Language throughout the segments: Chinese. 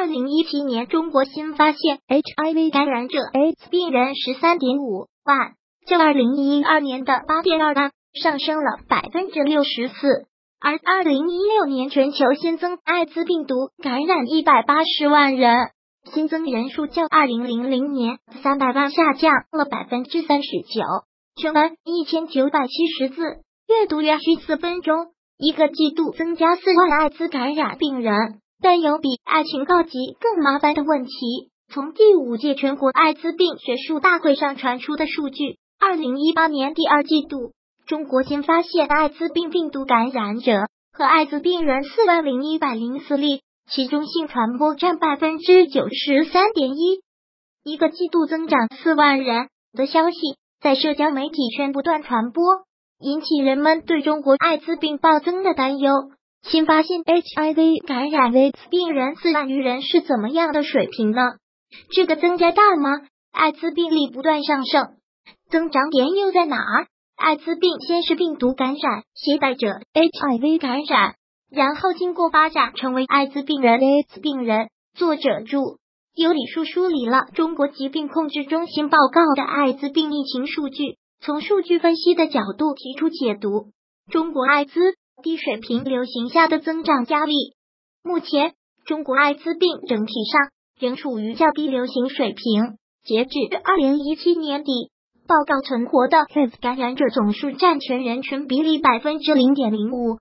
二零一七年中国新发现 HIV 感染者 AIDS 病人十三点五万，较二零一二年的八点二万上升了百分之六十四。而二零一六年全球新增艾滋病毒感染一百八十万人，新增人数较二零零零年三百万下降了百分之三十九。全文一千九百七十字，阅读约需四分钟。一个季度增加四万艾滋感染病人。但有比爱情告急更麻烦的问题。从第五届全国艾滋病学术大会上传出的数据，二零一八年第二季度，中国新发现艾滋病病毒感染者和艾滋病人四万零一百零四例，其中性传播占百分之九十三点一。一个季度增长四万人的消息，在社交媒体圈不断传播，引起人们对中国艾滋病暴增的担忧。新发现 HIV 感染艾滋病人四万余人是怎么样的水平呢？这个增加大吗？艾滋病例不断上升，增长点又在哪儿？艾滋病先是病毒感染携带者 HIV 感染，然后经过发展成为艾滋病人艾滋病人。作者注：有李树梳理了中国疾病控制中心报告的艾滋病疫情数据，从数据分析的角度提出解读。中国艾滋。低水平流行下的增长压力。目前，中国艾滋病整体上仍处于较低流行水平。截至二零一七年底，报告存活的 HIV 感染者总数占全人群比例百分之零点零五。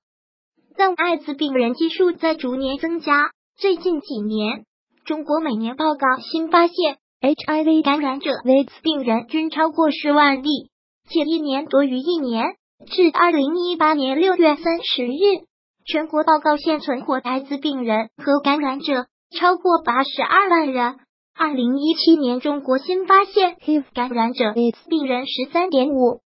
但艾滋病人基数在逐年增加。最近几年，中国每年报告新发现 HIV 感染者艾滋病人均超过十万例，且一年多于一年。至二零一八年六月三十日，全国报告现存活艾滋病人和感染者超过八十二万人。二零一七年，中国新发现 HIV 感染者病人十三点五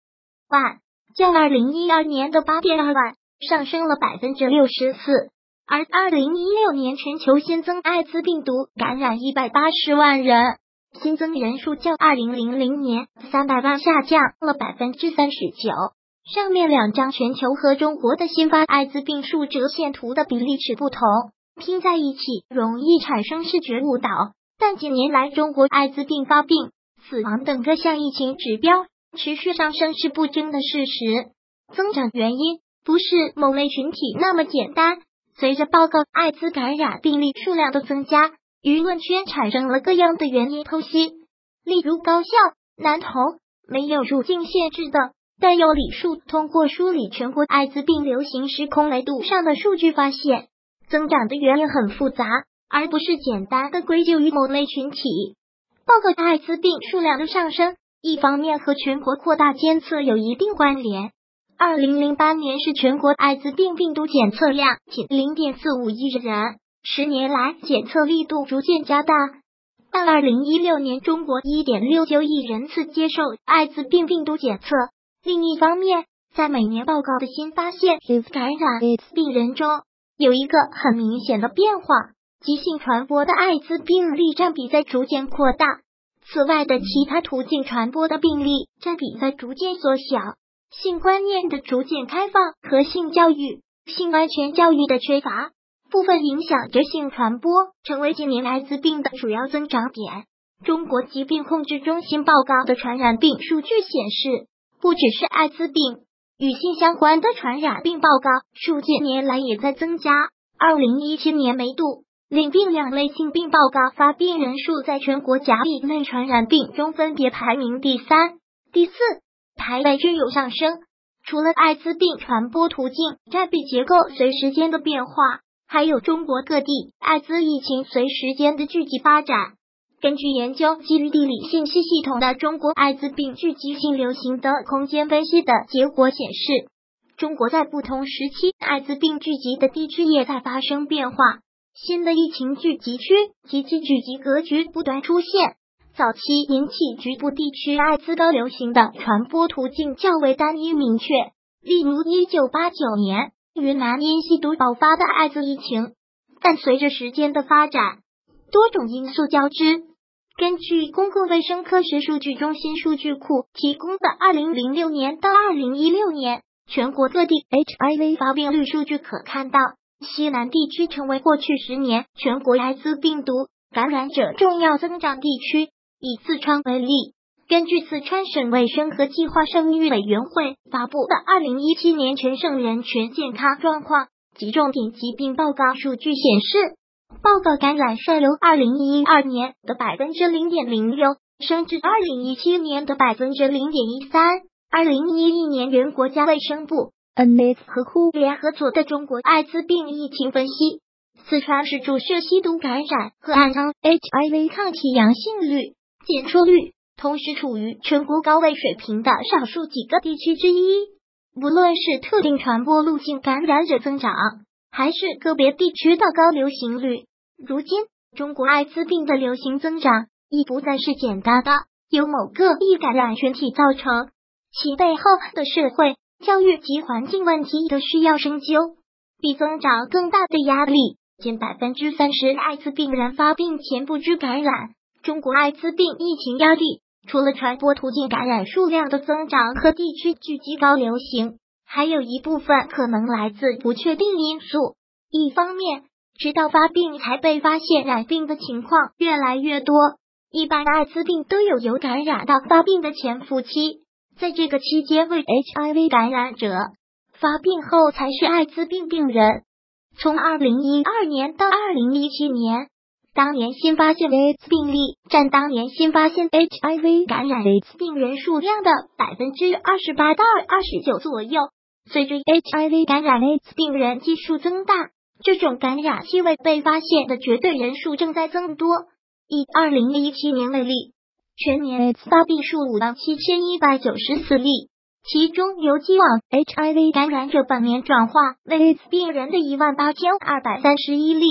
万，较二零一二年的八点二万上升了百分之六十四。而二零一六年全球新增艾滋病毒感染一百八十万人，新增人数较二零零零年三百万下降了百分之三十九。上面两张全球和中国的新发艾滋病数折线图的比例尺不同，拼在一起容易产生视觉误导。但近年来，中国艾滋病发病、死亡等各项疫情指标持续上升是不争的事实。增长原因不是某类群体那么简单。随着报告艾滋感染病例数量的增加，舆论圈产生了各样的原因剖析，例如高校男童没有入境限制的。但有李树通过梳理全国艾滋病流行时空维度上的数据，发现增长的原因很复杂，而不是简单的归咎于某类群体。报告艾滋病数量的上升，一方面和全国扩大监测有一定关联。二零零八年是全国艾滋病病毒检测量仅零点四五亿人，十年来检测力度逐渐加大。但二零一六年，中国一点六九亿人次接受艾滋病病毒检测。另一方面，在每年报告的新发现感染艾滋病人中，有一个很明显的变化：急性传播的艾滋病例占比在逐渐扩大。此外的其他途径传播的病例占比在逐渐缩小。性观念的逐渐开放和性教育、性安全教育的缺乏，部分影响着性传播，成为近年艾滋病的主要增长点。中国疾病控制中心报告的传染病数据显示。不只是艾滋病，与性相关的传染病报告数近年来也在增加。二零一七年梅毒、淋病两类性病报告发病人数在全国甲乙类传染病中分别排名第三、第四，排位均有上升。除了艾滋病传播途径占比结构随时间的变化，还有中国各地艾滋疫情随时间的聚集发展。根据研究基于地理信息系统的中国艾滋病聚集性流行的空间分析的结果显示，中国在不同时期艾滋病聚集的地区也在发生变化，新的疫情聚集区及其聚集格局不断出现。早期引起局部地区艾滋的流行的传播途径较为单一明确，例如一九八九年云南因吸毒爆发的艾滋疫情，但随着时间的发展，多种因素交织。根据公共卫生科学数据中心数据库提供的二零零六年到二零一六年全国各地 HIV 发病率数据，可看到西南地区成为过去十年全国艾滋病毒感染者重要增长地区。以四川为例，根据四川省卫生和计划生育委员会发布的二零一七年全省人权健康状况及重点疾病报告数据显示，报告感染率由二零一二年的百分之零点零六升至二零一七年的百分之零点一三。二零一一年，原国家卫生部。NIS 和互联合做的中国艾滋病疫情分析，四川是注射吸毒感染和暗藏 HIV 抗体阳性率、检出率同时处于全国高位水平的少数几个地区之一。无论是特定传播路径感染者增长，还是个别地区的高流行率，如今中国艾滋病的流行增长已不再是简单的由某个易感染群体造成，其背后的社会。教育及环境问题都需要深究，比增长更大的压力。近百分之三十艾滋病人发病前不知感染。中国艾滋病疫情压力，除了传播途径感染数量的增长和地区聚集高流行，还有一部分可能来自不确定因素。一方面，直到发病才被发现染病的情况越来越多，一般艾滋病都有由感染到发病的潜伏期。在这个期间，为 HIV 感染者发病后才是艾滋病病人。从二零一二年到二零一七年，当年新发现 AIDS 病例占当年新发现 HIV 感染 AIDS 病人数量的百分之二十八到二十九左右。随着 HIV 感染 AIDS 病人基数增大，这种感染期未被发现的绝对人数正在增多。以二零一七年为例。全年发病数五万七千一百九十四例，其中有既往 HIV 感染者本年转化为病人的一万八千二百三十一例，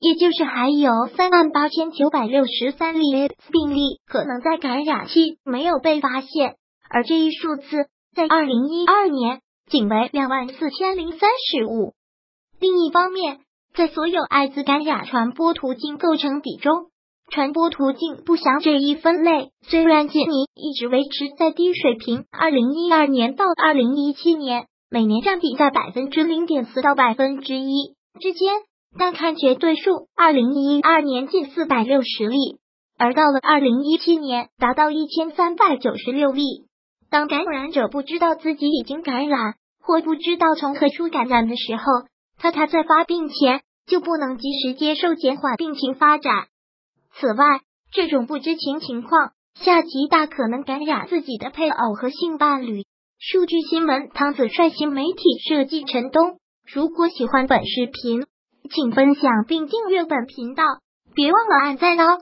也就是还有三万八千九百六十三例病例可能在感染期没有被发现，而这一数字在二零一二年仅为两万四千零三十五。另一方面，在所有艾滋感染传播途径构成比中。传播途径不详这一分类虽然近年一直维持在低水平，二零一二年到二零一七年每年占比在百分之零点四到百分之一之间，但看绝对数，二零一二年近四百六十例，而到了二零一七年达到一千三百九十六例。当感染者不知道自己已经感染或不知道从何处感染的时候，他他在发病前就不能及时接受减缓病情发展。此外，这种不知情情况下极大可能感染自己的配偶和性伴侣。数据新闻，汤子率新媒体设计陈东。如果喜欢本视频，请分享并订阅本频道，别忘了按赞哦。